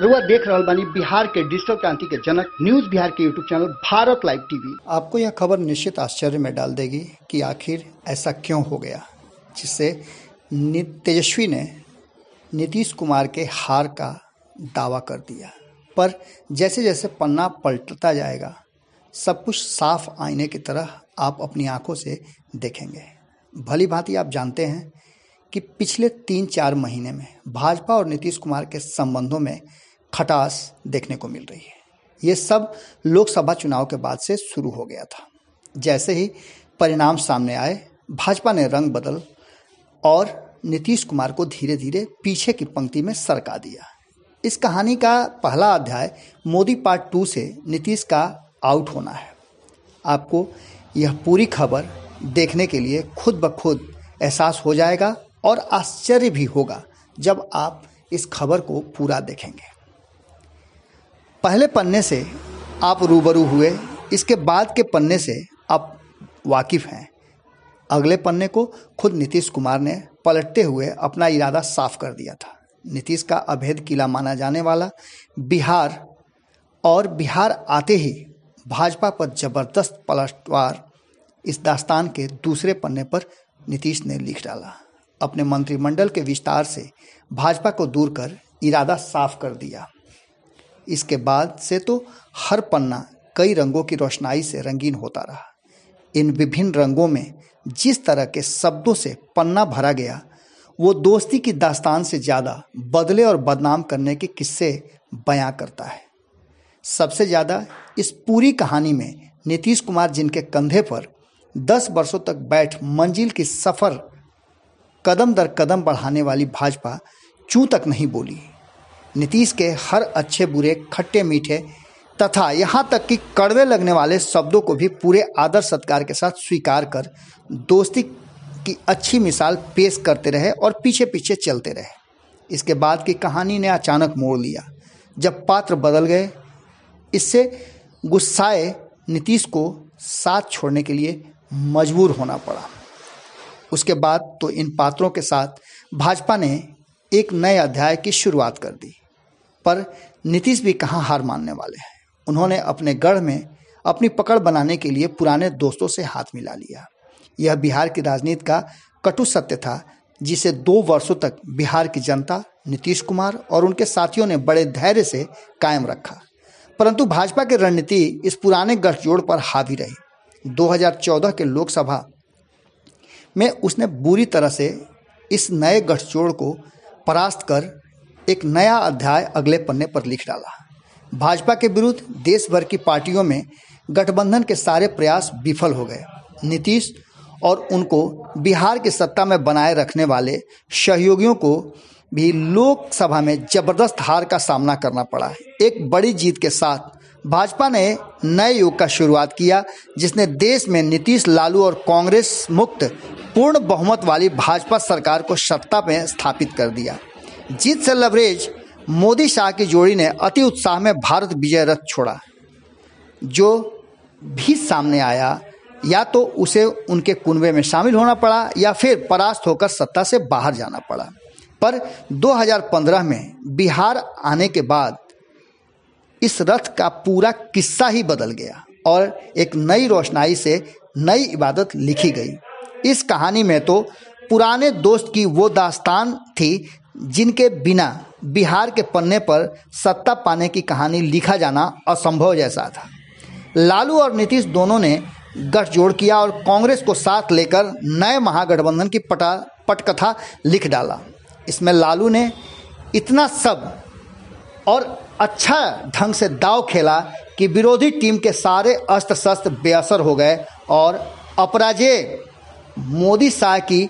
रुआ देख रहल बानी बिहार के डिजिटल क्रांति के जनक न्यूज़ बिहार के YouTube channel Bharat live TV. आपको यह खबर निश्चित आश्चर्य में डाल देगी कि आखिर ऐसा क्यों हो गया, जिससे तेजस्वी ने नीतीश कुमार के हार का दावा कर दिया। पर जैसे जैसे पन्ना पलटता जाएगा, सब कुछ साफ़ आईने की तरह आप अपनी आँखों से देखेंगे। भली भांति आप जानते हैं कि पिछले तीन चार महीने में भाजपा और नीतीश कुमार के संबंधों में खटास देखने को मिल रही है। ये सब लोकसभा चुनाव के बाद से शुरू हो गया था। जैसे ही परिणाम सामने आए, भाजपा ने रंग बदल और नीतीश कुमार को धीरे धीरे पीछे की पंक्ति में सरका दिया। इस कहानी का पहला अध्याय मोदी पार्ट टू से नीतीश का आउट होना है। आपको यह पूरी खबर देखने के लिए खुद ब खुद एहसास हो जाएगा और आश्चर्य भी होगा जब आप इस खबर को पूरा देखेंगे। पहले पन्ने से आप रूबरू हुए, इसके बाद के पन्ने से आप वाकिफ हैं। अगले पन्ने को खुद नीतीश कुमार ने पलटते हुए अपना इरादा साफ़ कर दिया था। नीतीश का अभेद किला माना जाने वाला बिहार, और बिहार आते ही भाजपा पर ज़बरदस्त पलटवार इस दास्तान के दूसरे पन्ने पर नीतीश ने लिख डाला। अपने मंत्रिमंडल के विस्तार से भाजपा को दूर कर इरादा साफ़ कर दिया। इसके बाद से तो हर पन्ना कई रंगों की रोशनाई से रंगीन होता रहा। इन विभिन्न रंगों में जिस तरह के शब्दों से पन्ना भरा गया, वो दोस्ती की दास्तान से ज़्यादा बदले और बदनाम करने के किस्से बयां करता है। सबसे ज़्यादा इस पूरी कहानी में नीतीश कुमार जिनके कंधे पर दस वर्षों तक बैठ मंजिल की सफ़र कदम दर कदम बढ़ाने वाली भाजपा चू तक नहीं बोली। नीतीश के हर अच्छे, बुरे, खट्टे, मीठे तथा यहाँ तक कि कड़वे लगने वाले शब्दों को भी पूरे आदर सत्कार के साथ स्वीकार कर दोस्ती की अच्छी मिसाल पेश करते रहे और पीछे पीछे चलते रहे। इसके बाद की कहानी ने अचानक मोड़ लिया। जब पात्र बदल गए, इससे गुस्साए नीतीश को साथ छोड़ने के लिए मजबूर होना पड़ा। उसके बाद तो इन पात्रों के साथ भाजपा ने एक नए अध्याय की शुरुआत कर दी। पर नीतीश भी कहाँ हार मानने वाले हैं? उन्होंने अपने गढ़ में अपनी पकड़ बनाने के लिए पुराने दोस्तों से हाथ मिला लिया। यह बिहार की राजनीति का कटु सत्य था, जिसे दो वर्षों तक बिहार की जनता, नीतीश कुमार और उनके साथियों ने बड़े धैर्य से कायम रखा। परंतु भाजपा की रणनीति इस पुराने गठजोड़ पर हावी रही। 2014 के लोकसभा में उसने बुरी तरह से इस नए गठजोड़ को परास्त कर एक नया अध्याय अगले पन्ने पर लिख डाला। भाजपा के विरुद्ध देश भर की पार्टियों में गठबंधन के सारे प्रयास विफल हो गए। नीतीश और उनको बिहार की सत्ता में बनाए रखने वाले सहयोगियों को भी लोकसभा में ज़बरदस्त हार का सामना करना पड़ा। एक बड़ी जीत के साथ भाजपा ने नए युग का शुरुआत किया, जिसने देश में नीतीश लालू और कांग्रेस मुक्त पूर्ण बहुमत वाली भाजपा सरकार को सत्ता में स्थापित कर दिया। जीत से लवरेज मोदी शाह की जोड़ी ने अति उत्साह में भारत विजय रथ छोड़ा, जो भी सामने आया, या तो उसे उनके कुनबे में शामिल होना पड़ा, या फिर परास्त होकर सत्ता से बाहर जाना पड़ा। पर 2015 में बिहार आने के बाद इस रथ का पूरा किस्सा ही बदल गया और एक नई रोशनाई से नई इबादत लिखी गई। इस कहानी में तो पुराने दोस्त की वो दास्तान थी जिनके बिना बिहार के पन्ने पर सत्ता पाने की कहानी लिखा जाना असंभव जैसा था। लालू और नीतीश दोनों ने गठजोड़ किया और कांग्रेस को साथ लेकर नए महागठबंधन की पटा, पटकथा लिख डाला। इसमें लालू ने इतना सब और अच्छा ढंग से दाव खेला कि विरोधी टीम के सारे अस्त्र शस्त्र बेअसर हो गए और अपराजय मोदी शाह की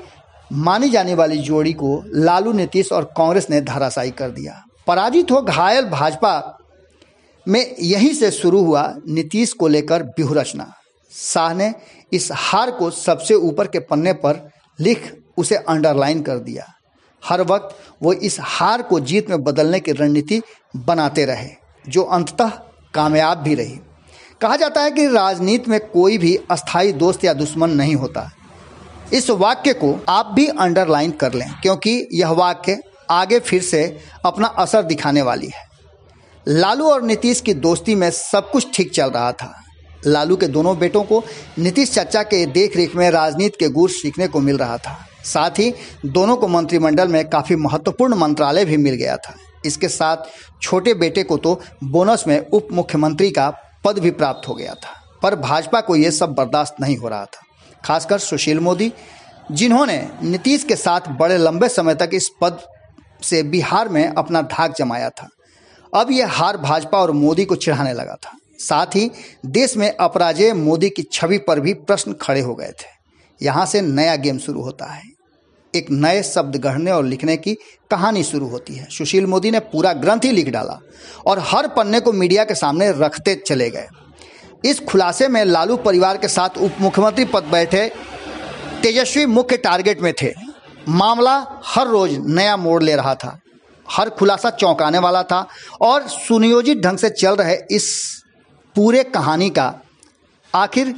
मानी जाने वाली जोड़ी को लालू नीतीश और कांग्रेस ने धराशायी कर दिया। पराजित हो घायल भाजपा में यहीं से शुरू हुआ नीतीश को लेकर व्यूह रचना शाह ने इस हार को सबसे ऊपर के पन्ने पर लिख उसे अंडरलाइन कर दिया। हर वक्त वो इस हार को जीत में बदलने की रणनीति बनाते रहे, जो अंततः कामयाब भी रही। कहा जाता है कि राजनीति में कोई भी अस्थाई दोस्त या दुश्मन नहीं होता। इस वाक्य को आप भी अंडरलाइन कर लें, क्योंकि यह वाक्य आगे फिर से अपना असर दिखाने वाली है। लालू और नीतीश की दोस्ती में सब कुछ ठीक चल रहा था। लालू के दोनों बेटों को नीतीश चाचा के देख रेख में राजनीति के गुर सीखने को मिल रहा था। साथ ही दोनों को मंत्रिमंडल में काफ़ी महत्वपूर्ण मंत्रालय भी मिल गया था। इसके साथ छोटे बेटे को तो बोनस में उप मुख्यमंत्री का पद भी प्राप्त हो गया था। पर भाजपा को यह सब बर्दाश्त नहीं हो रहा था। खासकर सुशील मोदी, जिन्होंने नीतीश के साथ बड़े लंबे समय तक इस पद से बिहार में अपना धाक जमाया था। अब यह हार भाजपा और मोदी को चिढ़ाने लगा था। साथ ही देश में अपराजय मोदी की छवि पर भी प्रश्न खड़े हो गए थे। यहाँ से नया गेम शुरू होता है। एक नए शब्द गढ़ने और लिखने की कहानी शुरू होती है। सुशील मोदी ने पूरा ग्रंथ ही लिख डाला और हर पन्ने को मीडिया के सामने रखते चले गए। इस खुलासे में लालू परिवार के साथ उप मुख्यमंत्री पद बैठे तेजस्वी मुख्य टारगेट में थे। मामला हर रोज नया मोड़ ले रहा था। हर खुलासा चौंकाने वाला था और सुनियोजित ढंग से चल रहे इस पूरे कहानी का आखिर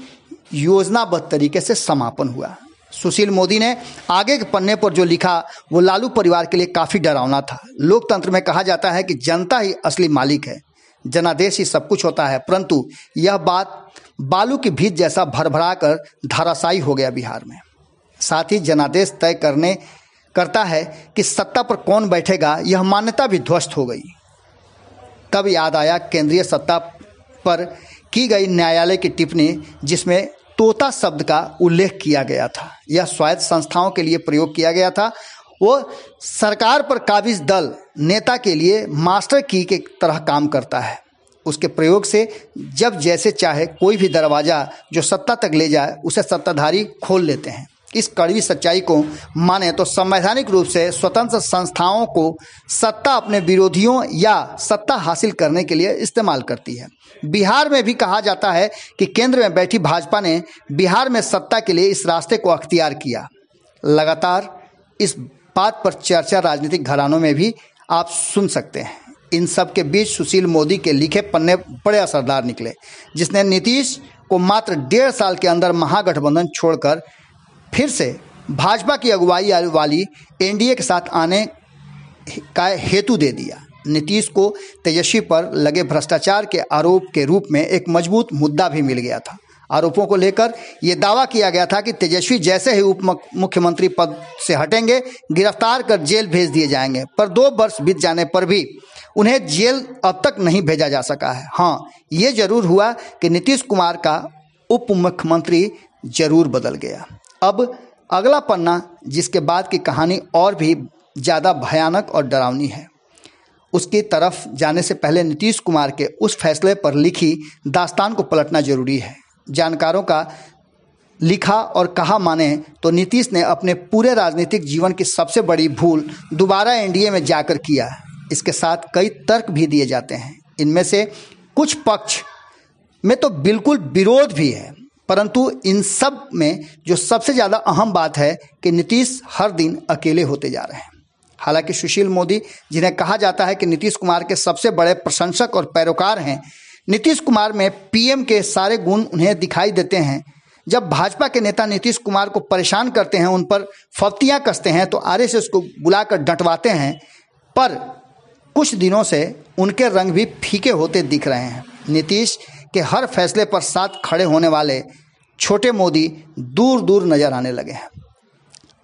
योजनाबद्ध तरीके से समापन हुआ। सुशील मोदी ने आगे के पन्ने पर जो लिखा, वो लालू परिवार के लिए काफ़ी डरावना था। लोकतंत्र में कहा जाता है कि जनता ही असली मालिक है। जनादेश ही सब कुछ होता है। परंतु यह बात बालू की भीत जैसा भरभरा कर धाराशायी हो गया बिहार में। साथ ही जनादेश तय करने करता है कि सत्ता पर कौन बैठेगा, यह मान्यता भी ध्वस्त हो गई। तब याद आया केंद्रीय सत्ता पर की गई न्यायालय की टिप्पणी, जिसमें तोता शब्द का उल्लेख किया गया था। यह स्वायत्त संस्थाओं के लिए प्रयोग किया गया था वो सरकार पर काबिज दल, नेता के लिए मास्टर की के तरह काम करता है। उसके प्रयोग से जब जैसे चाहे कोई भी दरवाज़ा जो सत्ता तक ले जाए, उसे सत्ताधारी खोल लेते हैं। इस कड़वी सच्चाई को माने तो संवैधानिक रूप से स्वतंत्र संस्थाओं को सत्ता अपने विरोधियों या सत्ता हासिल करने के लिए इस्तेमाल करती है। बिहार में भी कहा जाता है कि केंद्र में बैठी भाजपा ने बिहार में सत्ता के लिए इस रास्ते को अख्तियार किया। लगातार इस बात पर चर्चा राजनीतिक घरानों में भी आप सुन सकते हैं। इन सब के बीच सुशील मोदी के लिखे पन्ने बड़े असरदार निकले, जिसने नीतीश को मात्र डेढ़ साल के अंदर महागठबंधन छोड़कर फिर से भाजपा की अगुवाई वाली एनडीए के साथ आने का हेतु दे दिया। नीतीश को तेजस्वी पर लगे भ्रष्टाचार के आरोप के रूप में एक मज़बूत मुद्दा भी मिल गया था। आरोपों को लेकर यह दावा किया गया था कि तेजस्वी जैसे ही उप मुख्यमंत्री पद से हटेंगे, गिरफ़्तार कर जेल भेज दिए जाएँगे। पर दो वर्ष बीत जाने पर भी उन्हें जेल अब तक नहीं भेजा जा सका है। हाँ ये ज़रूर हुआ कि नीतीश कुमार का उप मुख्यमंत्री ज़रूर बदल गया। अब अगला पन्ना, जिसके बाद की कहानी और भी ज़्यादा भयानक और डरावनी है। उसकी तरफ़ जाने से पहले नीतीश कुमार के उस फैसले पर लिखी दास्तान को पलटना ज़रूरी है। जानकारों का लिखा और कहा माने तो नीतीश ने अपने पूरे राजनीतिक जीवन की सबसे बड़ी भूल दोबारा एनडीए में जाकर किया इसके साथ कई तर्क भी दिए जाते हैं। इनमें से कुछ पक्ष में तो बिल्कुल विरोध भी है, परंतु इन सब में जो सबसे ज़्यादा अहम बात है कि नीतीश हर दिन अकेले होते जा रहे हैं। हालाँकि सुशील मोदी, जिन्हें कहा जाता है कि नीतीश कुमार के सबसे बड़े प्रशंसक और पैरोकार हैं नीतीश कुमार में पीएम के सारे गुण उन्हें दिखाई देते हैं। जब भाजपा के नेता नीतीश कुमार को परेशान करते हैं, उन पर फफ्तियाँ कसते हैं तो आर एस को बुलाकर डंटवाते हैं। पर कुछ दिनों से उनके रंग भी फीके होते दिख रहे हैं। नीतीश के हर फैसले पर साथ खड़े होने वाले छोटे मोदी दूर दूर नज़र आने लगे हैं।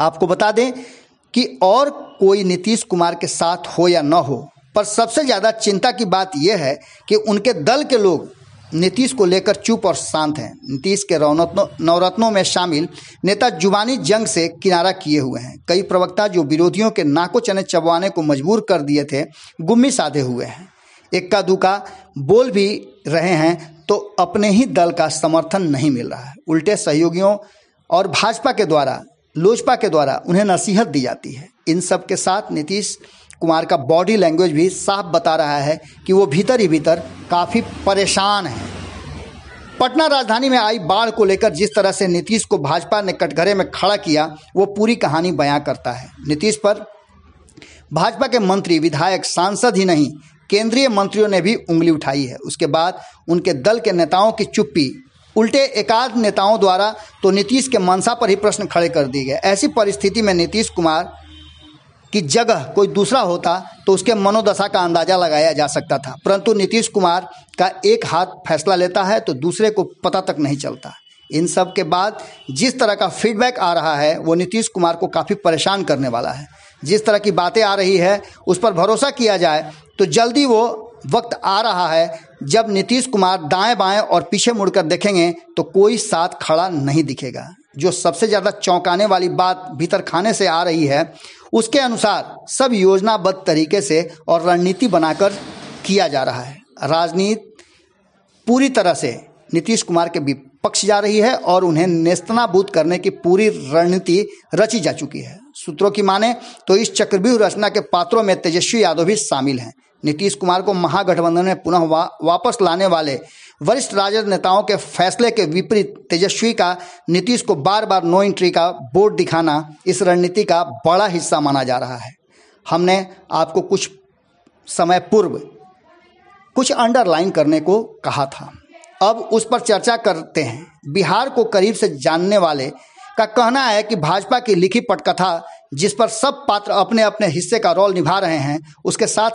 आपको बता दें कि और कोई नीतीश कुमार के साथ हो या न हो पर सबसे ज़्यादा चिंता की बात यह है कि उनके दल के लोग नीतीश को लेकर चुप और शांत हैं। नीतीश के रौनतनों नवरत्नों में शामिल नेता जुबानी जंग से किनारा किए हुए हैं। कई प्रवक्ता जो विरोधियों के नाको चने चबवाने को मजबूर कर दिए थे, गुम्मी साधे हुए हैं। इक्का दुक्का बोल भी रहे हैं तो अपने ही दल का समर्थन नहीं मिल रहा है। उल्टे सहयोगियों और भाजपा के द्वारा, लोजपा के द्वारा उन्हें नसीहत दी जाती है। इन सब के साथ नीतीश कुमार का बॉडी लैंग्वेज भी साफ़ बता रहा है कि वो भीतर ही भीतर काफ़ी परेशान है। पटना राजधानी में आई बाढ़ को लेकर जिस तरह से नीतीश को भाजपा ने कटघरे में खड़ा किया, वो पूरी कहानी बयां करता है। नीतीश पर भाजपा के मंत्री, विधायक, सांसद ही नहीं, केंद्रीय मंत्रियों ने भी उंगली उठाई है। उसके बाद उनके दल के नेताओं की चुप्पी, उल्टे एकाध नेताओं द्वारा तो नीतीश के मनसा पर ही प्रश्न खड़े कर दिए गए। ऐसी परिस्थिति में नीतीश कुमार की जगह कोई दूसरा होता तो उसके मनोदशा का अंदाज़ा लगाया जा सकता था। परंतु नीतीश कुमार का एक हाथ फैसला लेता है तो दूसरे को पता तक नहीं चलता। इन सब के बाद जिस तरह का फीडबैक आ रहा है, वो नीतीश कुमार को काफ़ी परेशान करने वाला है। जिस तरह की बातें आ रही है, उस पर भरोसा किया जाए तो जल्दी वो वक्त आ रहा है। जब नीतीश कुमार दाएँ बाएँ और पीछे मुड़कर देखेंगे तो कोई साथ खड़ा नहीं दिखेगा। जो सबसे ज़्यादा चौंकाने वाली बात भीतर खाने से आ रही है उसके अनुसार सब योजनाबद्ध तरीके से और रणनीति बनाकर किया जा रहा है। राजनीति पूरी तरह से नीतीश कुमार के विपक्ष जा रही है और उन्हें नेस्तनाबूत करने की पूरी रणनीति रची जा चुकी है। सूत्रों की माने तो इस चक्रव्यूह रचना के पात्रों में तेजस्वी यादव भी शामिल हैं। नीतीश कुमार को महागठबंधन में पुनः वा, वापस लाने वाले वरिष्ठ राजद नेताओं के फैसले के विपरीत तेजस्वी का नीतीश को बार बार नो एंट्री का बोर्ड दिखाना इस रणनीति का बड़ा हिस्सा माना जा रहा है। हमने आपको कुछ समय पूर्व कुछ अंडरलाइन करने को कहा था। अब उस पर चर्चा करते हैं। बिहार को करीब से जानने वाले का कहना है कि भाजपा की लिखी पटकथा जिस पर सब पात्र अपने अपने हिस्से का रोल निभा रहे हैं उसके साथ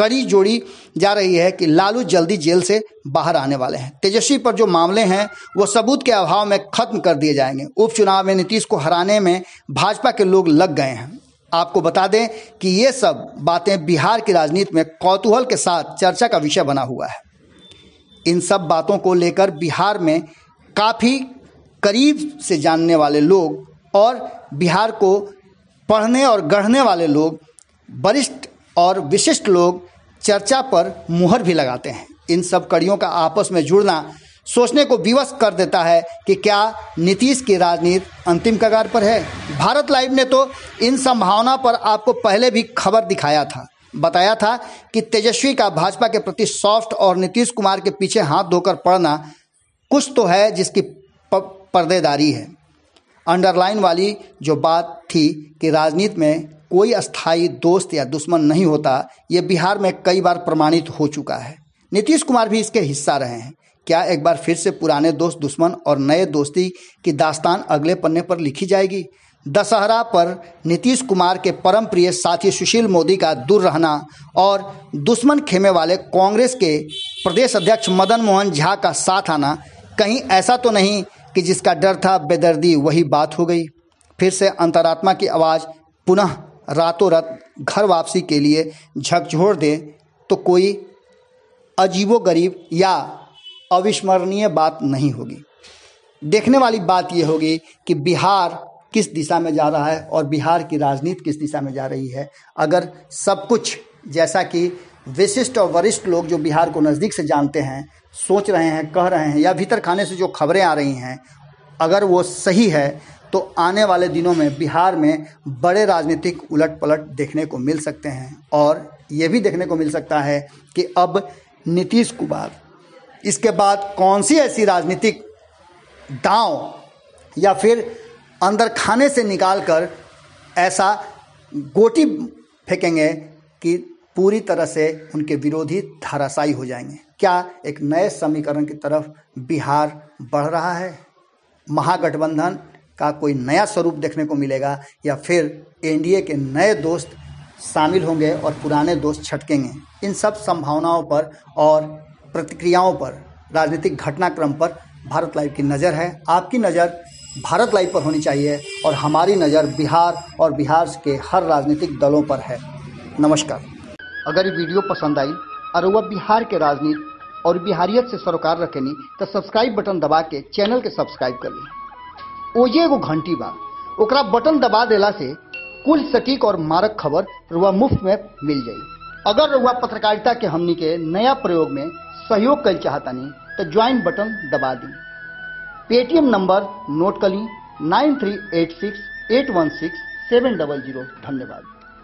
कड़ी जोड़ी जा रही है कि लालू जल्दी जेल से बाहर आने वाले हैं। तेजस्वी पर जो मामले हैं, वो सबूत के अभाव में खत्म कर दिए जाएँगे। उपचुनाव में नीतीश को हराने में भाजपा के लोग लग गए हैं। आपको बता दें कि ये सब बातें बिहार की राजनीति में कौतूहल के साथ चर्चा का विषय बना हुआ है। इन सब बातों को लेकर बिहार में काफ़ी करीब से जानने वाले लोग और बिहार को पढ़ने और गढ़ने वाले लोग, वरिष्ठ और विशिष्ट लोग चर्चा पर मुहर भी लगाते हैं। इन सब कड़ियों का आपस में जुड़ना सोचने को विवश कर देता है कि क्या नीतीश की राजनीति अंतिम कगार पर है। भारत लाइव ने तो इन संभावना पर आपको पहले भी खबर दिखाया था। बताया था कि तेजस्वी का भाजपा के प्रति सॉफ्ट और नीतीश कुमार के पीछे हाथ धोकर पड़ना कुछ तो है जिसकी पर्देदारी है। अंडरलाइन वाली जो बात थी कि राजनीति में कोई अस्थाई दोस्त या दुश्मन नहीं होता, ये बिहार में कई बार प्रमाणित हो चुका है। नीतीश कुमार भी इसके हिस्सा रहे हैं। क्या एक बार फिर से पुराने दोस्त दुश्मन और नए दोस्ती की दास्तान अगले पन्ने पर लिखी जाएगी? दशहरा पर नीतीश कुमार के परम प्रिय साथी सुशील मोदी का दूर रहना और दुश्मन खेमे वाले कांग्रेस के प्रदेश अध्यक्ष मदन मोहन झा का साथ आना, कहीं ऐसा तो नहीं कि जिसका डर था, बेदर्दी, वही बात हो गई। फिर से अंतरात्मा की आवाज़ पुनः रातों रात घर वापसी के लिए झकझोर दे तो कोई अजीबो गरीब या अविस्मरणीय बात नहीं होगी। देखने वाली बात यह होगी कि बिहार किस दिशा में जा रहा है और बिहार की राजनीति किस दिशा में जा रही है। अगर सब कुछ जैसा कि विशिष्ट और वरिष्ठ लोग जो बिहार को नज़दीक से जानते हैं, सोच रहे हैं, कह रहे हैं या भीतर खाने से जो खबरें आ रही हैं, अगर वो सही है तो आने वाले दिनों में बिहार में बड़े राजनीतिक उलट पलट देखने को मिल सकते हैं और ये भी देखने को मिल सकता है कि अब नीतीश कुमार, इसके बाद कौन सी ऐसी राजनीतिक दांव या फिर अंदर खाने से निकाल कर ऐसा गोटी फेंकेंगे कि पूरी तरह से उनके विरोधी धाराशायी हो जाएँगे। क्या एक नए समीकरण की तरफ़ बिहार बढ़ रहा है? महागठबंधन का कोई नया स्वरूप देखने को मिलेगा या फिर एनडीए के नए दोस्त शामिल होंगे और पुराने दोस्त छटकेंगे। इन सब संभावनाओं पर और प्रतिक्रियाओं पर, राजनीतिक घटनाक्रम पर भारत लाइव की नज़र है। आपकी नज़र भारत लाइव पर होनी चाहिए और हमारी नज़र बिहार और बिहार के हर राजनीतिक दलों पर है। नमस्कार। अगर ये वीडियो पसंद आई और वह बिहार के राजनीति और बिहारियत से सरोकार रखेनी तो सब्सक्राइब बटन दबा के चैनल के सब्सक्राइब कर ली। ओजे एगो घंटी बा। ओकरा बटन दबा देला से कुल सटीक और मारक खबर रुआ मुफ़्त में मिल जाई। अगर रुआ पत्रकारिता के हमनी के नया प्रयोग में सहयोग कर चाहतानी तो ज्वाइन बटन दबा दी। पेटीएम नंबर नोट कर ली nine three eight six eight one six seven double zero. धन्यवाद।